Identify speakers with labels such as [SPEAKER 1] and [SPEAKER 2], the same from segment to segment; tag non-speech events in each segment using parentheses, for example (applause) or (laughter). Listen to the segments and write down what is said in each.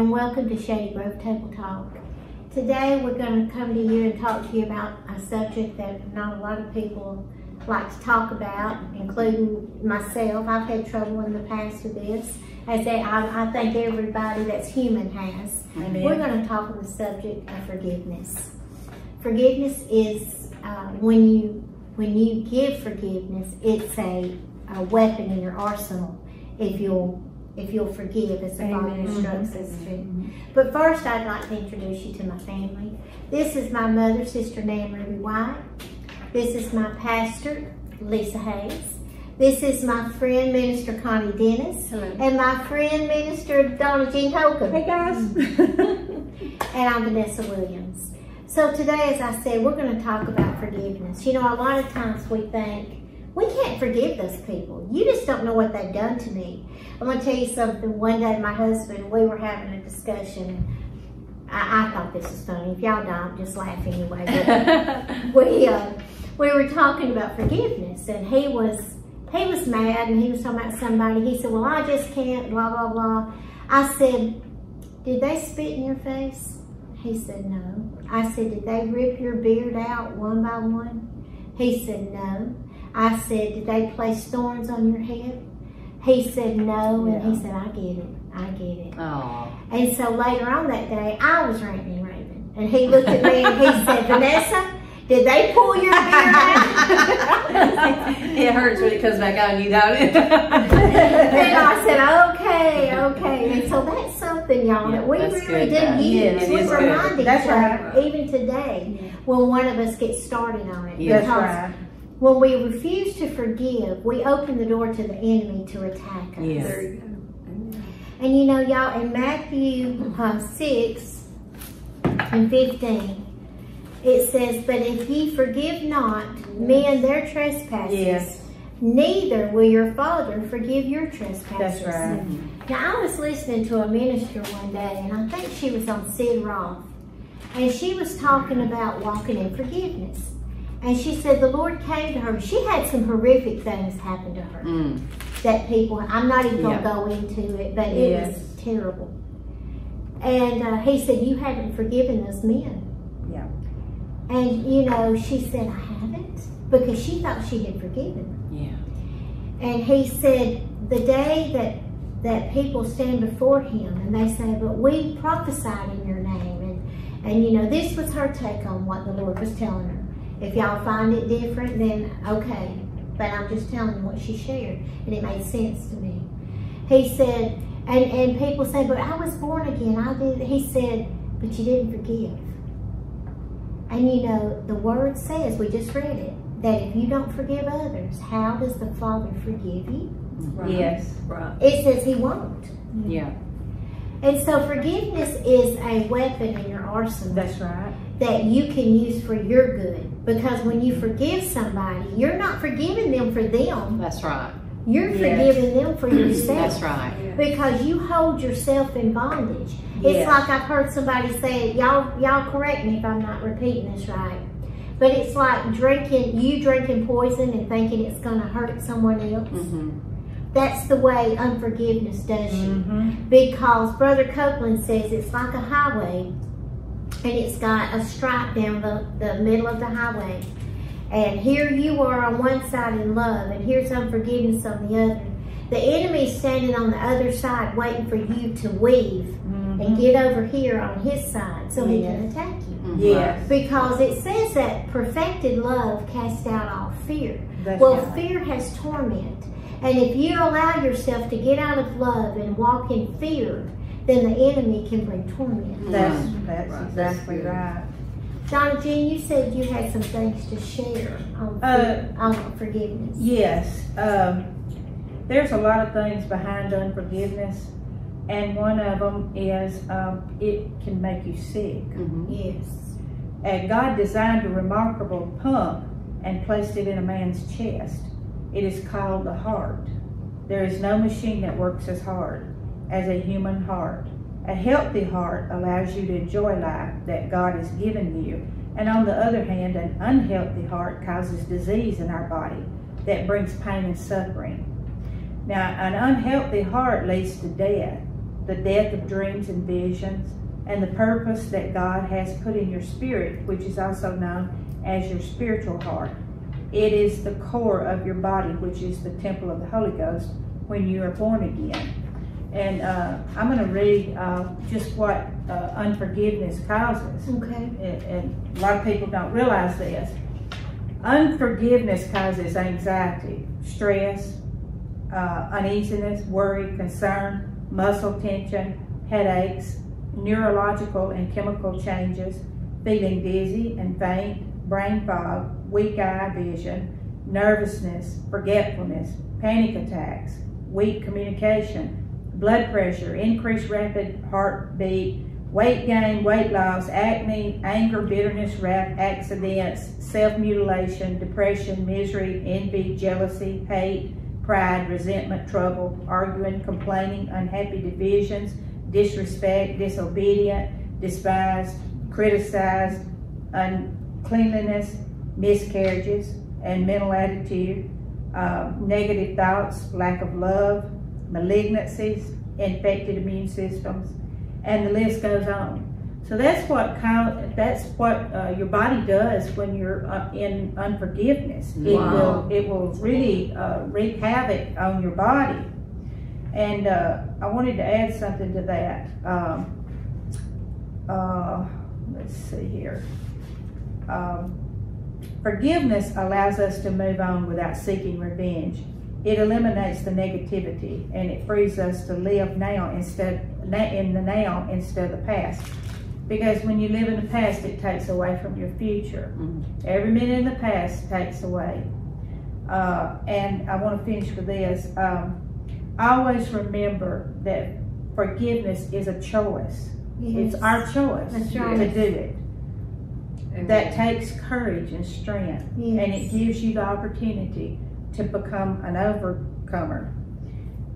[SPEAKER 1] and welcome to Shady Grove Table Talk. Today we're going to come to you and talk to you about a subject that not a lot of people like to talk about, including myself. I've had trouble in the past with this, as they, I, I think everybody that's human has.
[SPEAKER 2] Amen.
[SPEAKER 1] We're going to talk on the subject of forgiveness. Forgiveness is uh, when you when you give forgiveness, it's a, a weapon in your arsenal. If you'll if you'll forgive, as the Father instructs us mm-hmm. to. Mm-hmm. But first, I'd like to introduce you to my family. This is my mother, Sister Nan Ruby White. This is my pastor, Lisa Hayes. This is my friend, Minister Connie Dennis.
[SPEAKER 2] Hello.
[SPEAKER 1] And my friend, Minister Donna Jean Holcomb.
[SPEAKER 2] Hey guys. (laughs)
[SPEAKER 1] And I'm Vanessa Williams. So today, as I said, we're going to talk about forgiveness. You know, a lot of times we think, we can't forgive those people. You just don't know what they've done to me. I'm going to tell you something. One day, my husband, we were having a discussion. I, I thought this was funny. If y'all don't, just laugh anyway. (laughs) We, uh, we were talking about forgiveness, and he was he was mad, and he was talking about somebody. He said, "Well, I just can't." Blah blah blah. I said, "Did they spit in your face?" He said, "No." I said, "Did they rip your beard out one by one?" He said, "No." I said, "Did they place thorns on your head?" He said, "No," and he said, "I get it. I get it."
[SPEAKER 3] Oh,
[SPEAKER 1] And so later on that day, I was ranting and raving. And he looked at me and he said, Vanessa, did they pull your beard out? (laughs)
[SPEAKER 3] it hurts when it comes back out and you, don't it?
[SPEAKER 1] and I said, okay, (laughs) okay. And so that's something, y'all, that we really
[SPEAKER 3] good,
[SPEAKER 1] do
[SPEAKER 3] though.
[SPEAKER 1] use.
[SPEAKER 2] Yes,
[SPEAKER 1] we remind
[SPEAKER 2] good.
[SPEAKER 1] each
[SPEAKER 2] That's
[SPEAKER 1] other,
[SPEAKER 2] right.
[SPEAKER 1] even today, when one of us gets started on it.
[SPEAKER 3] Yeah.
[SPEAKER 2] That's
[SPEAKER 1] Because
[SPEAKER 2] right.
[SPEAKER 1] When we refuse to forgive, we open the door to the enemy to attack us.
[SPEAKER 3] Yes.
[SPEAKER 2] There you go.
[SPEAKER 1] And you know, y'all, in Matthew uh, 6 and 15, it says, But if ye forgive not men their trespasses,
[SPEAKER 2] Yes.
[SPEAKER 1] neither will your Father forgive your trespasses.
[SPEAKER 2] That's right.
[SPEAKER 1] Now, I was listening to a minister one day, and I think she was on Sid Roth, and she was talking about walking in forgiveness. And she said the Lord came to her. She had some horrific things happen to her
[SPEAKER 3] Mm.
[SPEAKER 1] that people, I'm not even going to
[SPEAKER 3] Yeah.
[SPEAKER 1] go into it, but it
[SPEAKER 2] Yes.
[SPEAKER 1] was terrible. And uh, he said, You haven't forgiven those men.
[SPEAKER 2] Yeah.
[SPEAKER 1] And, you know, she said, I haven't, because she thought she had forgiven.
[SPEAKER 3] Yeah.
[SPEAKER 1] And he said, The day that that people stand before him and they say, But we prophesied in your name. And, and you know, this was her take on what the Lord was telling her. If y'all find it different, then okay. But I'm just telling you what she shared. And it made sense to me. He said, and, and people say, But I was born again. I did. He said, But you didn't forgive. And you know, the word says, we just read it, that if you don't forgive others, how does the Father forgive you?
[SPEAKER 2] Yes.
[SPEAKER 3] Right.
[SPEAKER 1] It says he won't.
[SPEAKER 3] Yeah.
[SPEAKER 1] And so forgiveness is a weapon in your arsenal
[SPEAKER 2] That's right.
[SPEAKER 1] That you can use for your good. Because when you forgive somebody, you're not forgiving them for them.
[SPEAKER 3] That's right.
[SPEAKER 1] You're
[SPEAKER 2] Yes.
[SPEAKER 1] forgiving them for yourself.
[SPEAKER 3] That's right.
[SPEAKER 1] Because you hold yourself in bondage. It's like I've heard somebody say, y'all, y'all correct me if I'm not repeating this right. But it's like drinking, you drinking poison and thinking it's going to hurt someone else.
[SPEAKER 3] Mm-hmm.
[SPEAKER 1] That's the way unforgiveness does you.
[SPEAKER 2] Mm-hmm.
[SPEAKER 1] Because Brother Copeland says it's like a highway and it's got a stripe down the, the middle of the highway. And here you are on one side in love, and here's unforgiveness on the other. The enemy's standing on the other side waiting for you to weave and get over here on his side so he can
[SPEAKER 2] Yes.
[SPEAKER 1] attack you.
[SPEAKER 3] Mm-hmm.
[SPEAKER 2] Yes.
[SPEAKER 1] Because it says that perfected love casts out all fear.
[SPEAKER 2] That's
[SPEAKER 1] Well,
[SPEAKER 2] right.
[SPEAKER 1] fear has torment. And if you allow yourself to get out of love and walk in fear, then the enemy can bring torment.
[SPEAKER 2] That's that's
[SPEAKER 3] Right.
[SPEAKER 2] exactly
[SPEAKER 3] That's
[SPEAKER 2] right.
[SPEAKER 1] Donna Jean, you said you had some things to share on,
[SPEAKER 2] Uh,
[SPEAKER 1] on forgiveness.
[SPEAKER 2] Yes. Um, there's a lot of things behind unforgiveness, and one of them is um, it can make you sick.
[SPEAKER 3] Mm-hmm.
[SPEAKER 1] Yes.
[SPEAKER 2] And God designed a remarkable pump and placed it in a man's chest. It is called the heart. There is no machine that works as hard as a human heart. A healthy heart allows you to enjoy life that God has given you. And on the other hand, an unhealthy heart causes disease in our body that brings pain and suffering. Now, an unhealthy heart leads to death, the death of dreams and visions, and the purpose that God has put in your spirit, which is also known as your spiritual heart. It is the core of your body, which is the temple of the Holy Ghost when you are born again. And uh, I'm going to read uh, just what uh, unforgiveness causes.
[SPEAKER 1] Okay.
[SPEAKER 2] And, and a lot of people don't realize this. Unforgiveness causes anxiety, stress, uh, uneasiness, worry, concern, muscle tension, headaches, neurological and chemical changes, feeling dizzy and faint, brain fog, weak eye vision, nervousness, forgetfulness, panic attacks, weak communication, blood pressure, increased rapid heartbeat, weight gain, weight loss, acne, anger, bitterness, wrath, accidents, self-mutilation, depression, misery, envy, jealousy, hate, pride, resentment, trouble, arguing, complaining, unhappy divisions, disrespect, disobedient, despised, criticized, uncleanliness, miscarriages, and mental attitude, uh, negative thoughts, lack of love, malignancies, infected immune systems, and the list goes on. So that's what kind that's what uh, your body does when you're uh, in unforgiveness. It
[SPEAKER 3] Wow.
[SPEAKER 2] will it will really uh, wreak havoc on your body. And uh, I wanted to add something to that. Um, uh, let's see here. Um, forgiveness allows us to move on without seeking revenge. It eliminates the negativity and it frees us to live now instead in the now instead of the past. Because when you live in the past, it takes away from your future.
[SPEAKER 3] Mhm.
[SPEAKER 2] Every minute in the past takes away. Uh, and I want to finish with this. Um, always remember that forgiveness is a choice.
[SPEAKER 1] Yes.
[SPEAKER 2] It's our choice to do it. That takes courage and strength, and it gives you the opportunity to become an overcomer.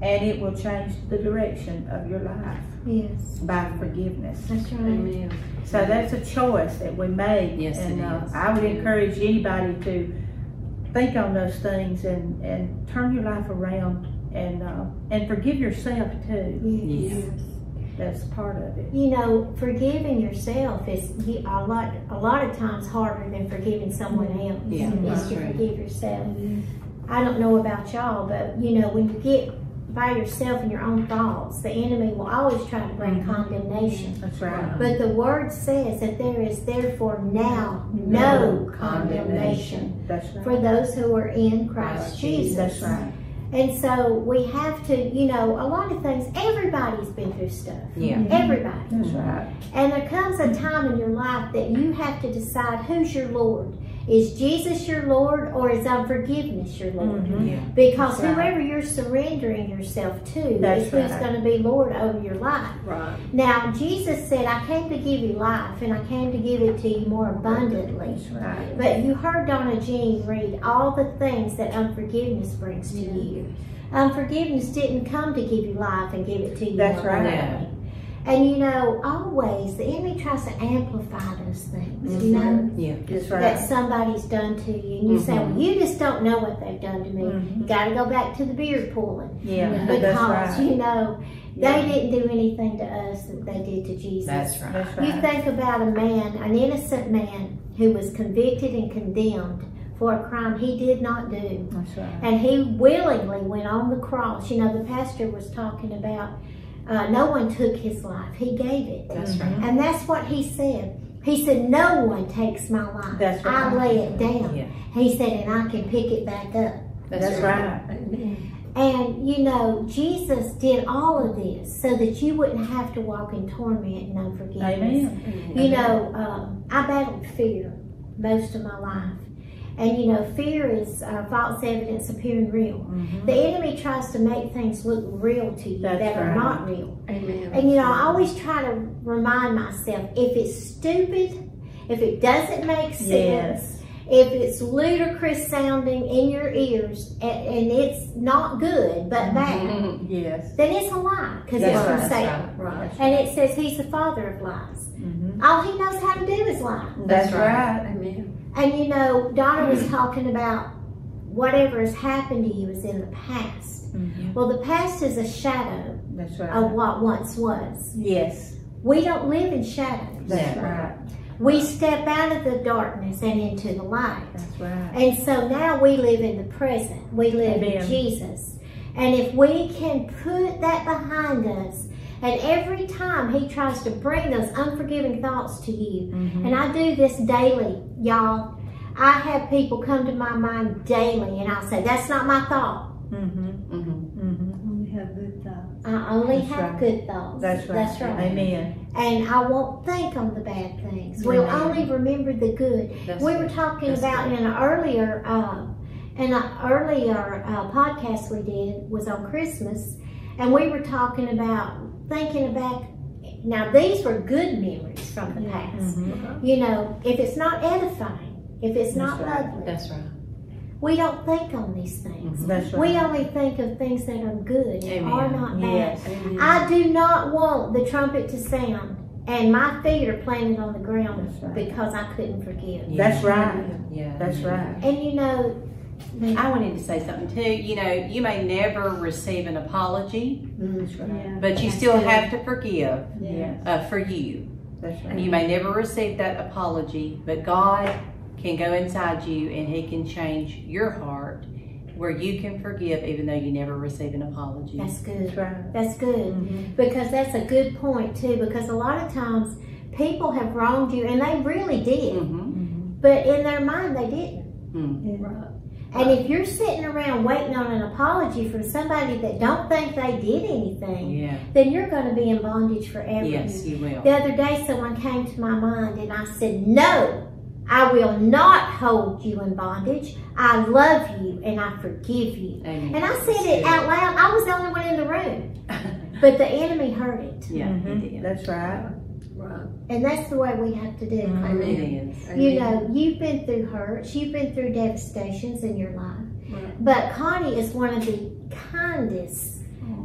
[SPEAKER 2] And it will change the direction of your life
[SPEAKER 1] Yes.
[SPEAKER 2] by forgiveness.
[SPEAKER 1] That's right.
[SPEAKER 3] Amen.
[SPEAKER 2] So that's a choice that we made.
[SPEAKER 3] Yes,
[SPEAKER 2] and
[SPEAKER 3] it
[SPEAKER 2] uh. I would encourage anybody to think on those things and, and turn your life around and uh, and forgive yourself too.
[SPEAKER 1] Yes.
[SPEAKER 3] Yes.
[SPEAKER 2] That's part of it.
[SPEAKER 1] You know, forgiving yourself is a lot. A lot of times harder than forgiving someone else.
[SPEAKER 3] Yeah,
[SPEAKER 1] is
[SPEAKER 3] that's
[SPEAKER 1] to
[SPEAKER 3] right.
[SPEAKER 1] forgive yourself. I don't know about y'all, but you know, when you get by yourself in your own thoughts, the enemy will always try to bring
[SPEAKER 2] Mhm.
[SPEAKER 1] condemnation.
[SPEAKER 2] That's right.
[SPEAKER 1] But the word says that there is therefore now no condemnation
[SPEAKER 2] That's right.
[SPEAKER 1] for those who are in Christ Jesus.
[SPEAKER 2] That's right.
[SPEAKER 1] And so we have to, you know, a lot of things, everybody's been through stuff.
[SPEAKER 3] Yeah.
[SPEAKER 1] Everybody.
[SPEAKER 2] That's right.
[SPEAKER 1] And there comes a time in your life that you have to decide who's your Lord. Is Jesus your Lord or is unforgiveness your Lord?
[SPEAKER 2] Mhm.
[SPEAKER 3] Yeah.
[SPEAKER 1] Because
[SPEAKER 2] That's right.
[SPEAKER 1] whoever you're surrendering yourself to
[SPEAKER 2] That's
[SPEAKER 1] is who's
[SPEAKER 2] right.
[SPEAKER 1] going to be Lord over your life.
[SPEAKER 3] Right.
[SPEAKER 1] Now, Jesus said, I came to give you life and I came to give it to you more abundantly.
[SPEAKER 2] That's right.
[SPEAKER 1] But you heard Donna Jean read all the things that unforgiveness brings to you. Unforgiveness didn't come to give you life and give it to you.
[SPEAKER 2] That's
[SPEAKER 1] more
[SPEAKER 2] right.
[SPEAKER 1] abundantly. And you know, always the enemy tries to amplify those things, you know,
[SPEAKER 3] Yeah.
[SPEAKER 2] That's
[SPEAKER 1] that somebody's done to you. And you say,
[SPEAKER 3] Mhm.
[SPEAKER 1] well, you just don't know what they've done to me.
[SPEAKER 2] Mhm.
[SPEAKER 1] You got to go back to the beer pulling.
[SPEAKER 2] Yeah.
[SPEAKER 1] Because,
[SPEAKER 2] That's right.
[SPEAKER 1] you know,
[SPEAKER 2] Yeah.
[SPEAKER 1] they didn't do anything to us that they did to Jesus.
[SPEAKER 3] That's right.
[SPEAKER 2] That's right.
[SPEAKER 1] You think about a man, an innocent man, who was convicted and condemned for a crime he did not do.
[SPEAKER 2] That's right.
[SPEAKER 1] And he willingly went on the cross. You know, the pastor was talking about uh, no one took his life, he gave it.
[SPEAKER 3] That's right.
[SPEAKER 1] And that's what he said. He said, No one takes my life.
[SPEAKER 2] That's right.
[SPEAKER 1] I lay it down.
[SPEAKER 3] Yeah.
[SPEAKER 1] He said, And I can pick it back up.
[SPEAKER 2] That's right.
[SPEAKER 1] And you know, Jesus did all of this so that you wouldn't have to walk in torment and unforgiveness.
[SPEAKER 2] Amen.
[SPEAKER 1] You know, um, I battled fear most of my life. And you know, fear is uh, false evidence appearing real.
[SPEAKER 2] Mhm.
[SPEAKER 1] The enemy tries to make things look real to you
[SPEAKER 2] That's
[SPEAKER 1] that are not real.
[SPEAKER 3] Amen.
[SPEAKER 1] And you know, I always try to remind myself if it's stupid, if it doesn't make sense,
[SPEAKER 2] Yes.
[SPEAKER 1] if it's ludicrous sounding in your ears and, and it's not good but bad,
[SPEAKER 3] Mhm. (laughs)
[SPEAKER 2] Yes.
[SPEAKER 1] then it's a lie because
[SPEAKER 2] That's
[SPEAKER 1] it's from
[SPEAKER 2] right.
[SPEAKER 1] Satan.
[SPEAKER 3] Right.
[SPEAKER 2] That's
[SPEAKER 1] And
[SPEAKER 2] right.
[SPEAKER 1] it says he's the father of lies.
[SPEAKER 2] Mhm.
[SPEAKER 1] All he knows how to do is lie.
[SPEAKER 2] That's right.
[SPEAKER 3] Amen.
[SPEAKER 1] And you know, Donna was talking about whatever has happened to you is in the past.
[SPEAKER 2] Mhm.
[SPEAKER 1] Well, the past is a shadow
[SPEAKER 2] That's
[SPEAKER 1] of what once was.
[SPEAKER 2] Yes,
[SPEAKER 1] We don't live in shadows.
[SPEAKER 2] that's right.
[SPEAKER 1] We step out of the darkness and into the light.
[SPEAKER 2] That's right.
[SPEAKER 1] And so now we live in the present. We live in Jesus. And if we can put that behind us, and every time he tries to bring those unforgiving thoughts to you,
[SPEAKER 2] Mhm.
[SPEAKER 1] and I do this daily, y'all. I have people come to my mind daily, and I'll say, That's not my thought.
[SPEAKER 2] Mm-hmm.
[SPEAKER 3] Mhm.
[SPEAKER 2] Mhm.
[SPEAKER 4] Only have good thoughts.
[SPEAKER 1] I only
[SPEAKER 2] That's
[SPEAKER 1] have
[SPEAKER 2] right.
[SPEAKER 1] good thoughts.
[SPEAKER 2] That's right.
[SPEAKER 1] That's right.
[SPEAKER 2] Amen.
[SPEAKER 1] And I won't think on the bad things. We'll only remember the good.
[SPEAKER 3] That's
[SPEAKER 1] we were talking
[SPEAKER 3] That's
[SPEAKER 1] about
[SPEAKER 3] good.
[SPEAKER 1] in an earlier uh, in an earlier uh, podcast we did was on Christmas, and we were talking about thinking about. Now these were good memories from the past.
[SPEAKER 2] Mhm.
[SPEAKER 1] You know, if it's not edifying, if it's not
[SPEAKER 2] That's right.
[SPEAKER 1] lovely,
[SPEAKER 3] That's right.
[SPEAKER 1] we don't think on these things.
[SPEAKER 2] That's right.
[SPEAKER 1] We only think of things that are good and are not bad.
[SPEAKER 2] Yes.
[SPEAKER 1] I do not want the trumpet to sound and my feet are planted on the ground
[SPEAKER 2] right.
[SPEAKER 1] because I couldn't forgive.
[SPEAKER 2] That's right.
[SPEAKER 3] Yeah.
[SPEAKER 2] That's right.
[SPEAKER 1] And you know,
[SPEAKER 3] I wanted to say something too. You know, you may never receive an apology,
[SPEAKER 2] That's right.
[SPEAKER 4] Yeah.
[SPEAKER 3] but you
[SPEAKER 1] That's
[SPEAKER 3] still
[SPEAKER 1] good.
[SPEAKER 3] have to forgive
[SPEAKER 2] Yes.
[SPEAKER 3] uh, for you.
[SPEAKER 2] That's
[SPEAKER 3] And
[SPEAKER 2] right.
[SPEAKER 3] you may never receive that apology, but God can go inside you and He can change your heart where you can forgive even though you never receive an apology.
[SPEAKER 1] that's
[SPEAKER 2] That's
[SPEAKER 1] good.
[SPEAKER 2] right.
[SPEAKER 1] That's good.
[SPEAKER 2] Mhm.
[SPEAKER 1] Because that's a good point too, because a lot of times people have wronged you and they really did.
[SPEAKER 3] hmm
[SPEAKER 2] Mhm.
[SPEAKER 1] But in their mind they didn't.
[SPEAKER 2] Yeah.
[SPEAKER 4] Right.
[SPEAKER 1] And if you're sitting around waiting on an apology from somebody that don't think they did anything,
[SPEAKER 3] Yeah.
[SPEAKER 1] then you're going to be in bondage forever.
[SPEAKER 3] Yes, you will.
[SPEAKER 1] The other day, someone came to my mind and I said, No, I will not hold you in bondage. I love you and I forgive you.
[SPEAKER 3] Amen.
[SPEAKER 1] And I said it out loud. I was the only one in the room, but the enemy heard it.
[SPEAKER 3] Yeah. He mm-hmm. did.
[SPEAKER 2] That's right.
[SPEAKER 4] Right.
[SPEAKER 1] And that's the way we have to do it.
[SPEAKER 3] It is.
[SPEAKER 1] You know, you've been through hurts, you've been through devastations in your life.
[SPEAKER 4] Right.
[SPEAKER 1] But Connie is one of the kindest,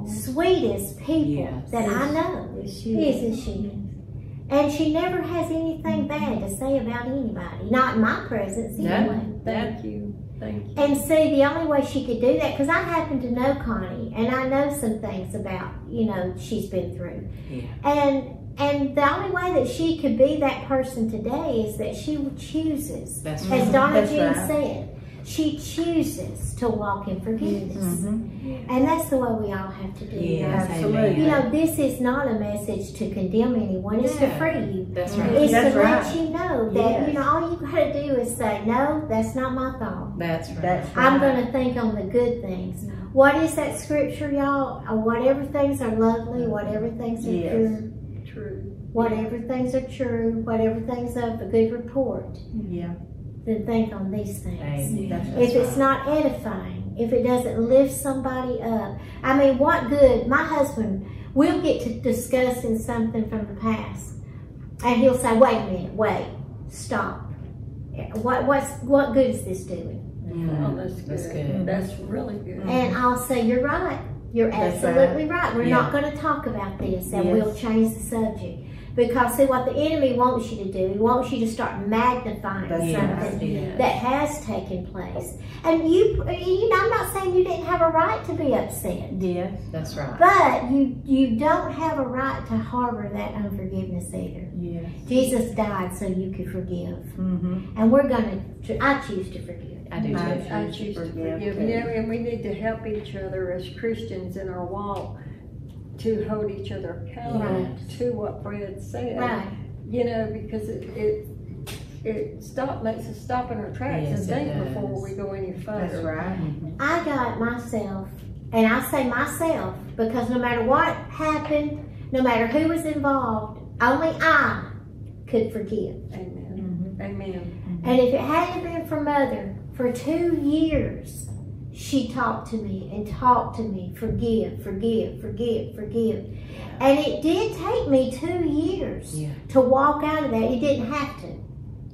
[SPEAKER 1] sweetest people
[SPEAKER 3] Yes.
[SPEAKER 1] that I know.
[SPEAKER 4] Yes, she
[SPEAKER 1] Isn't she? And she never has anything bad to say about anybody. Not in my presence,
[SPEAKER 3] No.
[SPEAKER 1] anyway.
[SPEAKER 4] Thank you. Thank you.
[SPEAKER 1] And see, the only way she could do that, because I happen to know Connie, and I know some things about, you know, she's been through.
[SPEAKER 3] Yeah.
[SPEAKER 1] And and the only way that she could be that person today is that she chooses,
[SPEAKER 3] That's
[SPEAKER 1] as
[SPEAKER 3] right.
[SPEAKER 1] Donna
[SPEAKER 2] That's
[SPEAKER 1] Jean
[SPEAKER 2] right.
[SPEAKER 1] said, she chooses to walk in forgiveness.
[SPEAKER 2] Mhm.
[SPEAKER 1] And that's the way we all have to do.
[SPEAKER 3] Yes,
[SPEAKER 2] Absolutely.
[SPEAKER 1] You know, this is not a message to condemn anyone, it's to free you.
[SPEAKER 3] That's right.
[SPEAKER 1] It's
[SPEAKER 2] That's
[SPEAKER 1] to
[SPEAKER 2] right.
[SPEAKER 1] let you know that,
[SPEAKER 2] Yes.
[SPEAKER 1] you know, all you gotta do is say, no, that's not my thought.
[SPEAKER 3] That's right.
[SPEAKER 2] That's right.
[SPEAKER 1] I'm gonna think on the good things. What is that scripture, y'all? Uh, Whatever things are lovely, whatever things are
[SPEAKER 2] Yes.
[SPEAKER 1] pure,
[SPEAKER 4] True.
[SPEAKER 1] Whatever things are true, whatever things of a good report,
[SPEAKER 2] Yeah.
[SPEAKER 1] then think on these things.
[SPEAKER 3] Amen.
[SPEAKER 2] That's
[SPEAKER 1] If it's not edifying, if it doesn't lift somebody up, I mean, what good? My husband, we'll get to discussing something from the past, and he'll say, "Wait a minute, wait, stop. What what's what good is this doing?"
[SPEAKER 3] Mm,
[SPEAKER 4] Oh, that's good.
[SPEAKER 3] That's good.
[SPEAKER 4] That's really good.
[SPEAKER 1] And I'll say, "You're right. You're
[SPEAKER 2] That's
[SPEAKER 1] absolutely right. We're
[SPEAKER 3] Yeah.
[SPEAKER 1] not going to talk about this, and
[SPEAKER 2] Yes.
[SPEAKER 1] we'll change the subject." Because see what the enemy wants you to do, he wants you to start magnifying
[SPEAKER 2] That's
[SPEAKER 3] Yes,
[SPEAKER 1] something
[SPEAKER 3] yes.
[SPEAKER 1] that has taken place. And you, you know, I'm not saying you didn't have a right to be upset,
[SPEAKER 2] Yes.
[SPEAKER 3] That's right.
[SPEAKER 1] but you you don't have a right to harbor that unforgiveness either.
[SPEAKER 2] Yes.
[SPEAKER 1] Jesus died so you could forgive,
[SPEAKER 2] Mm-hmm.
[SPEAKER 1] and we're gonna. I choose to forgive.
[SPEAKER 3] I do.
[SPEAKER 2] I-
[SPEAKER 4] I choose to
[SPEAKER 2] forgive,
[SPEAKER 4] forgive. You know, and we need to help each other as Christians in our walk to hold each other accountable
[SPEAKER 3] Yes.
[SPEAKER 4] to what Fred said.
[SPEAKER 1] Right.
[SPEAKER 4] You know, because it, it, it stop, makes us stop in our tracks
[SPEAKER 3] Yes,
[SPEAKER 4] and
[SPEAKER 3] it
[SPEAKER 4] think before
[SPEAKER 3] does.
[SPEAKER 4] we go any further.
[SPEAKER 2] That's right.
[SPEAKER 1] I got myself, and I say myself because no matter what happened, no matter who was involved, only I could forgive.
[SPEAKER 4] Amen.
[SPEAKER 2] Mhm.
[SPEAKER 4] Amen.
[SPEAKER 1] And if it hadn't been for Mother, for two years, she talked to me and talked to me, forgive, forgive, forgive, forgive. And it did take me two years
[SPEAKER 3] Yeah.
[SPEAKER 1] to walk out of that. It didn't have to.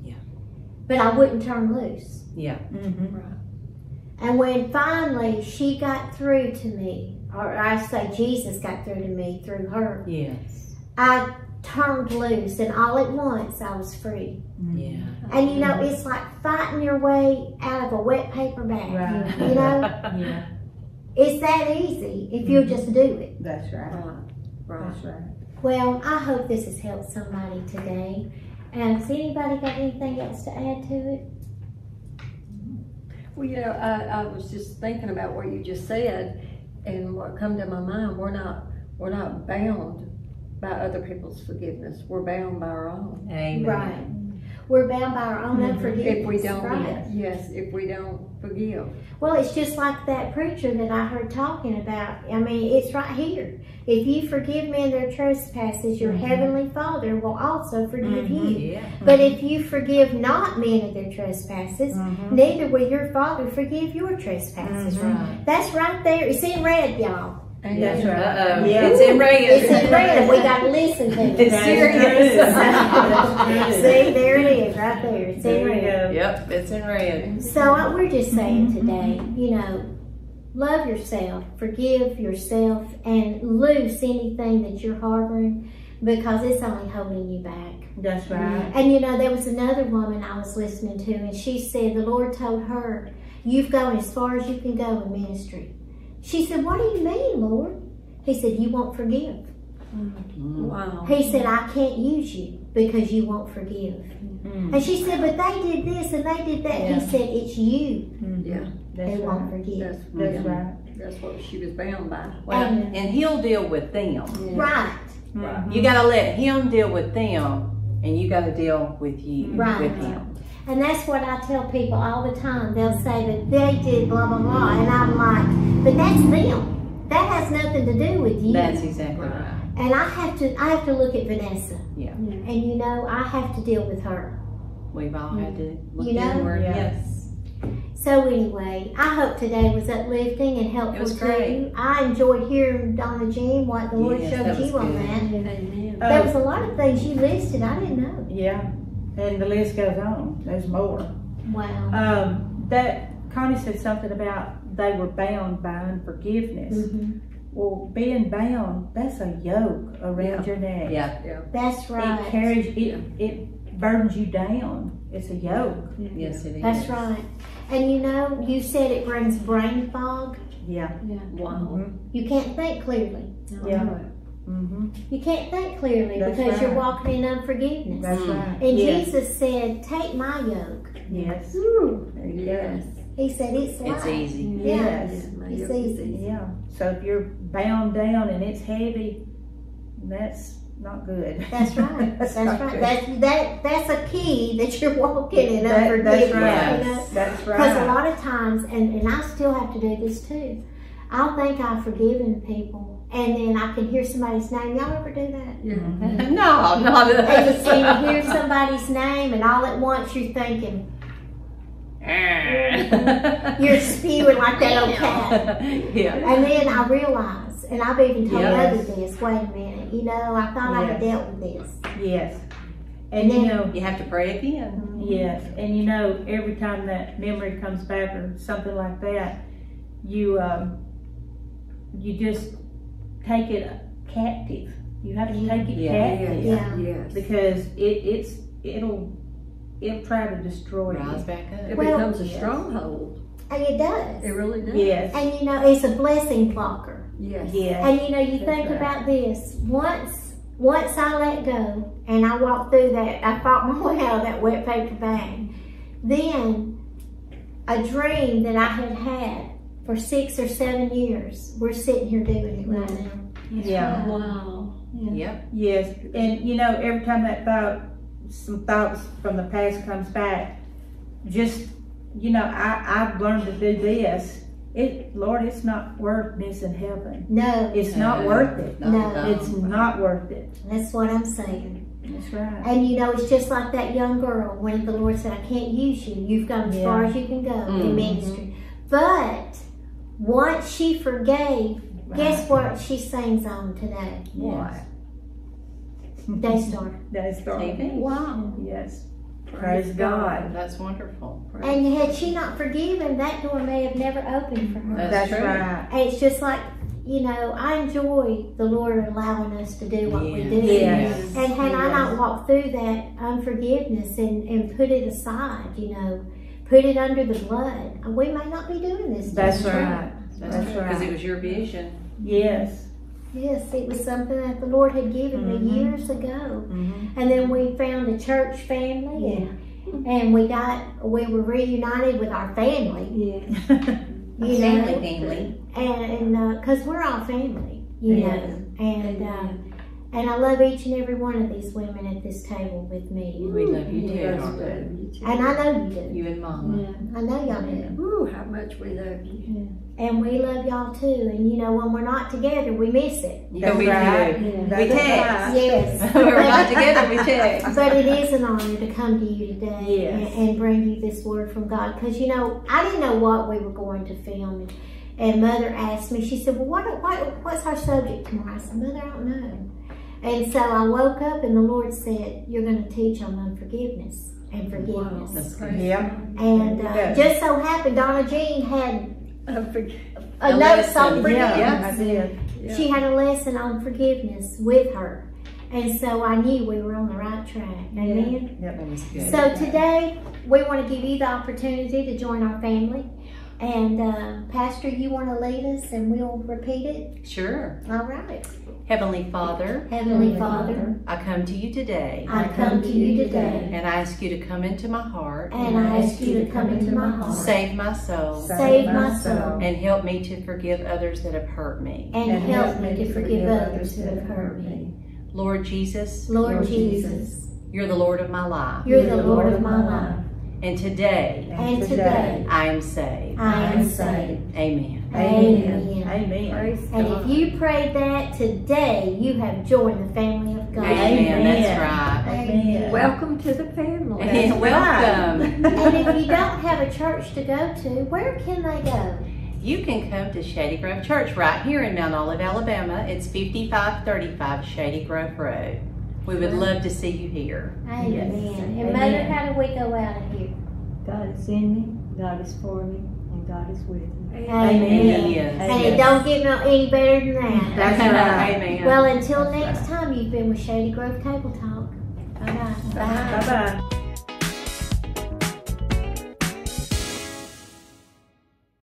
[SPEAKER 3] Yeah.
[SPEAKER 1] But I wouldn't turn loose.
[SPEAKER 3] Yeah.
[SPEAKER 2] Mm-hmm.
[SPEAKER 4] Right.
[SPEAKER 1] And when finally she got through to me, or I say Jesus got through to me through her,
[SPEAKER 3] Yes.
[SPEAKER 1] I turned loose, and all at once I was free. Mm-hmm.
[SPEAKER 3] Yeah.
[SPEAKER 1] And you know, it's like fighting your way out of a wet paper bag.
[SPEAKER 2] Right.
[SPEAKER 1] You know, (laughs)
[SPEAKER 2] Yeah,
[SPEAKER 1] it's that easy if you'll mm-hmm. just do it.
[SPEAKER 2] that's right.
[SPEAKER 4] Right, right.
[SPEAKER 2] That's right.
[SPEAKER 1] Well, I hope this has helped somebody today. And has anybody got anything else to add to it? Mm-hmm.
[SPEAKER 4] Well, you know, I, I was just thinking about what you just said, and what come to my mind, we're not, we're not bound by other people's forgiveness. We're bound by our own.
[SPEAKER 3] Amen.
[SPEAKER 1] Right. We're bound by our own
[SPEAKER 2] Mhm.
[SPEAKER 1] unforgiveness.
[SPEAKER 4] If we don't,
[SPEAKER 1] right?
[SPEAKER 4] yes, if we don't forgive.
[SPEAKER 1] Well, it's just like that preacher that I heard talking about. I mean, it's right here. If you forgive men their trespasses, your
[SPEAKER 2] Mhm.
[SPEAKER 1] heavenly Father will also forgive
[SPEAKER 2] Mhm.
[SPEAKER 1] you.
[SPEAKER 3] Yeah.
[SPEAKER 1] But if you forgive not men of their trespasses,
[SPEAKER 2] Mhm.
[SPEAKER 1] neither will your Father forgive your trespasses.
[SPEAKER 3] Right.
[SPEAKER 1] That's right there. It's in red, y'all.
[SPEAKER 4] And
[SPEAKER 2] That's right.
[SPEAKER 3] Uh-oh.
[SPEAKER 2] Yeah.
[SPEAKER 3] It's in red.
[SPEAKER 1] It's in (laughs) red. We got to listen to it.
[SPEAKER 3] It's serious.
[SPEAKER 2] true. That's true.
[SPEAKER 1] See, there it is, right there. It's in
[SPEAKER 2] There
[SPEAKER 1] red.
[SPEAKER 3] Yep, it's in red.
[SPEAKER 1] So uh, we're just saying
[SPEAKER 2] Mhm.
[SPEAKER 1] today, you know, love yourself, forgive yourself, and loose anything that you're harboring because it's only holding you back.
[SPEAKER 2] That's right.
[SPEAKER 1] And you know, there was another woman I was listening to, and she said the Lord told her, You've gone as far as you can go in ministry. She said, What do you mean, Lord? He said, You won't forgive.
[SPEAKER 3] Mm.
[SPEAKER 4] Wow.
[SPEAKER 1] He said, I can't use you because you won't forgive.
[SPEAKER 2] Mm.
[SPEAKER 1] And she said, But they did this and they did that.
[SPEAKER 2] Yeah.
[SPEAKER 1] He said, It's you
[SPEAKER 2] Mhm.
[SPEAKER 4] Yeah,
[SPEAKER 1] they
[SPEAKER 2] That's
[SPEAKER 1] won't forgive.
[SPEAKER 4] that's,
[SPEAKER 2] That's
[SPEAKER 4] yeah,
[SPEAKER 2] right.
[SPEAKER 4] that's what she was bound by.
[SPEAKER 3] Well,
[SPEAKER 1] And-
[SPEAKER 3] and he'll deal with them.
[SPEAKER 4] Yeah.
[SPEAKER 1] Right.
[SPEAKER 2] Mhm.
[SPEAKER 3] You gotta let him deal with them, and you gotta deal with you,
[SPEAKER 1] Right.
[SPEAKER 3] with him.
[SPEAKER 1] And that's what I tell people all the time. They'll say that they did blah, blah, blah. And I'm like, but that's them. That has nothing to do with you.
[SPEAKER 3] That's exactly right.
[SPEAKER 1] and I have to I have to look at Vanessa.
[SPEAKER 3] Yeah.
[SPEAKER 1] And you know, I have to deal with her.
[SPEAKER 3] We've all had to look
[SPEAKER 1] You know?
[SPEAKER 3] inward,
[SPEAKER 2] Yeah.
[SPEAKER 3] yes.
[SPEAKER 1] So anyway, I hope today was uplifting and helpful
[SPEAKER 3] It was
[SPEAKER 1] to
[SPEAKER 3] great.
[SPEAKER 1] you. I enjoyed hearing Donna Jean what the Lord
[SPEAKER 3] Yes,
[SPEAKER 1] showed
[SPEAKER 3] that was
[SPEAKER 1] you on
[SPEAKER 3] good.
[SPEAKER 1] that.
[SPEAKER 4] Amen.
[SPEAKER 1] There was a lot of things you listed I didn't know.
[SPEAKER 2] Yeah, and the list goes on. There's more.
[SPEAKER 1] Wow.
[SPEAKER 2] Um, that Connie said something about they were bound by unforgiveness.
[SPEAKER 1] Mhm.
[SPEAKER 2] Well, being bound, that's a yoke around your neck.
[SPEAKER 3] Yeah. yeah.
[SPEAKER 1] That's right.
[SPEAKER 2] It carries, it, it burdens you down. It's a yoke.
[SPEAKER 3] Yes, it is.
[SPEAKER 1] That's right. And you know, you said it brings brain fog.
[SPEAKER 2] Yeah.
[SPEAKER 4] Wow.
[SPEAKER 1] You can't think clearly.
[SPEAKER 2] Yeah.
[SPEAKER 4] Right.
[SPEAKER 2] Mm-hmm.
[SPEAKER 1] You can't think clearly
[SPEAKER 2] That's
[SPEAKER 1] because you're walking in unforgiveness.
[SPEAKER 2] That's
[SPEAKER 3] Mm.
[SPEAKER 2] right.
[SPEAKER 1] and
[SPEAKER 2] yes.
[SPEAKER 1] Jesus said, Take my yoke.
[SPEAKER 2] Yes.
[SPEAKER 1] Woo.
[SPEAKER 2] There you
[SPEAKER 4] Yes.
[SPEAKER 1] He said, It's light.
[SPEAKER 3] It's easy.
[SPEAKER 2] Yes.
[SPEAKER 1] It's easy.
[SPEAKER 2] go. Yeah. So if you're bound down and it's heavy, that's not good.
[SPEAKER 1] That's right. (laughs) That's,
[SPEAKER 2] not
[SPEAKER 1] right.
[SPEAKER 2] good.
[SPEAKER 1] That's that. That's a key that you're walking in
[SPEAKER 2] That-
[SPEAKER 1] unforgiveness.
[SPEAKER 2] that's right.
[SPEAKER 1] You know?
[SPEAKER 2] That's right.
[SPEAKER 1] Because a lot of times, and, and I still have to do this too. I'll think I've forgiven people, and then I can hear somebody's name. Y'all ever do that?
[SPEAKER 4] Yeah. (laughs)
[SPEAKER 3] No, not
[SPEAKER 1] And you,
[SPEAKER 3] us.
[SPEAKER 1] and you hear somebody's name, and all at once you're thinking, (laughs) you're spewing like that old cat. (laughs)
[SPEAKER 3] yeah.
[SPEAKER 1] And then I realize, and I've even told
[SPEAKER 3] Yes.
[SPEAKER 1] others this, wait a minute, you know, I thought I had dealt with this.
[SPEAKER 2] Yes. And you know,
[SPEAKER 3] You have to pray again.
[SPEAKER 2] yes. And you know, every time that memory comes back or something like that, you um, you just take it captive. You have to take it
[SPEAKER 3] Yeah.
[SPEAKER 2] captive
[SPEAKER 1] Yeah.
[SPEAKER 4] Yes.
[SPEAKER 2] because it, it's it'll it'll try to destroy
[SPEAKER 3] Rise
[SPEAKER 2] you.
[SPEAKER 3] back
[SPEAKER 4] It.
[SPEAKER 1] Well,
[SPEAKER 4] becomes a
[SPEAKER 2] yes.
[SPEAKER 4] stronghold.
[SPEAKER 1] And it does.
[SPEAKER 4] It really does.
[SPEAKER 2] Yes.
[SPEAKER 1] And you know, it's a blessing blocker.
[SPEAKER 4] Yes.
[SPEAKER 2] Yes.
[SPEAKER 1] And you know, you
[SPEAKER 2] That's
[SPEAKER 1] think
[SPEAKER 2] right.
[SPEAKER 1] about this. Once once I let go and I walked through that, I fought my (laughs) way out of that wet paper bag. Then a dream that I had had for six or seven years, we're sitting here doing it right now.
[SPEAKER 2] Yeah.
[SPEAKER 4] Wow.
[SPEAKER 3] Yep.
[SPEAKER 2] Yes, and you know, every time that thought, some thoughts from the past comes back, just, you know, I, I've learned to do this. It, Lord, it's not worth missing heaven.
[SPEAKER 1] No,
[SPEAKER 2] It's not worth it.
[SPEAKER 3] not
[SPEAKER 1] No.
[SPEAKER 2] It's not worth it.
[SPEAKER 1] that's what I'm saying.
[SPEAKER 2] That's right.
[SPEAKER 1] And you know, it's just like that young girl when the Lord said, I can't use you. You've gone as far as you can go
[SPEAKER 3] Mhm.
[SPEAKER 1] in ministry. But once she forgave, guess what she sings on today?
[SPEAKER 2] Yes.
[SPEAKER 1] Daystar.
[SPEAKER 2] That's (laughs) the
[SPEAKER 3] Amen.
[SPEAKER 4] Wow.
[SPEAKER 2] Yes. Praise God.
[SPEAKER 3] That's wonderful.
[SPEAKER 1] And had she not forgiven, that door may have never opened for her.
[SPEAKER 3] That's
[SPEAKER 2] That's
[SPEAKER 3] true.
[SPEAKER 2] right.
[SPEAKER 1] And it's just like you know, I enjoy the Lord allowing us to do what we do.
[SPEAKER 2] Yes.
[SPEAKER 1] And had I not walked through that unforgiveness and, and put it aside, you know, put it under the blood, we may not be doing this.
[SPEAKER 2] That's
[SPEAKER 1] today.
[SPEAKER 2] right. That's right.
[SPEAKER 3] Because it was your vision.
[SPEAKER 2] Yes.
[SPEAKER 1] Yes, it was something that the Lord had given
[SPEAKER 2] Mhm.
[SPEAKER 1] me years ago.
[SPEAKER 2] Mhm.
[SPEAKER 1] And then we found a church family and, and we got, we were reunited with our family,
[SPEAKER 4] Yeah.
[SPEAKER 1] you
[SPEAKER 3] Family,
[SPEAKER 1] know.
[SPEAKER 3] family.
[SPEAKER 1] And, and, uh, cause we're all family, you
[SPEAKER 2] Yes.
[SPEAKER 1] know. And, uh, and I love each and every one of these women at this table with me.
[SPEAKER 3] We love you mm. too,
[SPEAKER 4] Yes,
[SPEAKER 3] Darla.
[SPEAKER 4] love you too.
[SPEAKER 1] And I know you do.
[SPEAKER 3] You and Mama.
[SPEAKER 4] Yeah.
[SPEAKER 1] I know y'all do.
[SPEAKER 4] Ooh, how much we love you.
[SPEAKER 1] And we love y'all too. And you know, when we're not together, we miss it.
[SPEAKER 3] Yeah,
[SPEAKER 2] That's
[SPEAKER 3] we
[SPEAKER 2] right.
[SPEAKER 3] do.
[SPEAKER 4] Yeah.
[SPEAKER 2] That's
[SPEAKER 3] text.
[SPEAKER 2] right.
[SPEAKER 1] Yes. (laughs)
[SPEAKER 3] When we're not together, we text.
[SPEAKER 1] But it is an honor to come to you today
[SPEAKER 2] Yes.
[SPEAKER 1] and, and bring you this word from God. Because, you know, I didn't know what we were going to film. And, and Mother asked me, she said, Well, what, what, what's our subject tomorrow? I said, Mother, I don't know. And so I woke up and the Lord said, You're going to teach on unforgiveness and forgiveness.
[SPEAKER 3] That's good.
[SPEAKER 2] Yeah.
[SPEAKER 1] And uh,
[SPEAKER 2] Yes.
[SPEAKER 1] just so happened, Donna Jean had a,
[SPEAKER 3] A
[SPEAKER 1] note on
[SPEAKER 3] lesson.
[SPEAKER 1] forgiveness.
[SPEAKER 2] Yeah, I did.
[SPEAKER 4] Yeah.
[SPEAKER 1] She had a lesson on forgiveness with her. And so I knew we were on the right track. Amen.
[SPEAKER 3] That was good.
[SPEAKER 1] So today we want to give you the opportunity to join our family. And uh, Pastor, you want to lead us and we'll repeat it?
[SPEAKER 3] Sure.
[SPEAKER 1] All right.
[SPEAKER 3] Heavenly Father,
[SPEAKER 1] Heavenly Father,
[SPEAKER 3] I come to you today
[SPEAKER 1] I come to you today
[SPEAKER 3] and I ask you to come into my heart,
[SPEAKER 1] and I ask you to come into my heart,
[SPEAKER 3] save my soul,
[SPEAKER 1] save my soul,
[SPEAKER 3] and help me to forgive others that have hurt me.
[SPEAKER 1] and help me to forgive others who have hurt me.
[SPEAKER 3] Lord Jesus,
[SPEAKER 1] Lord Jesus,
[SPEAKER 3] you're the Lord of my life.
[SPEAKER 1] you're the Lord of my life.
[SPEAKER 3] And today,
[SPEAKER 1] And today
[SPEAKER 3] I am saved.
[SPEAKER 1] I am saved.
[SPEAKER 3] Amen.
[SPEAKER 1] Amen.
[SPEAKER 2] Amen.
[SPEAKER 4] Praise
[SPEAKER 1] And
[SPEAKER 4] God.
[SPEAKER 1] if you prayed that today, you have joined the family of God.
[SPEAKER 3] Amen. That's right.
[SPEAKER 2] Amen.
[SPEAKER 4] Welcome to the family.
[SPEAKER 3] And (laughs) welcome.
[SPEAKER 1] And if you don't have a church to go to, where can they go?
[SPEAKER 3] You can come to Shady Grove Church right here in Mount Olive, Alabama. It's 5535 Shady Grove Road. We would love to see you here.
[SPEAKER 1] Amen.
[SPEAKER 2] Yes.
[SPEAKER 1] And
[SPEAKER 2] Amen.
[SPEAKER 1] Mother, how do we go out of here?
[SPEAKER 5] God is in me, God is for me, and God is with me.
[SPEAKER 1] Amen.
[SPEAKER 3] And he is.
[SPEAKER 1] And it don't get no any better than that.
[SPEAKER 2] That's right.
[SPEAKER 3] Amen.
[SPEAKER 1] Well, until next time, you've been with Shady Grove Table Talk. Bye-bye.
[SPEAKER 2] Bye bye.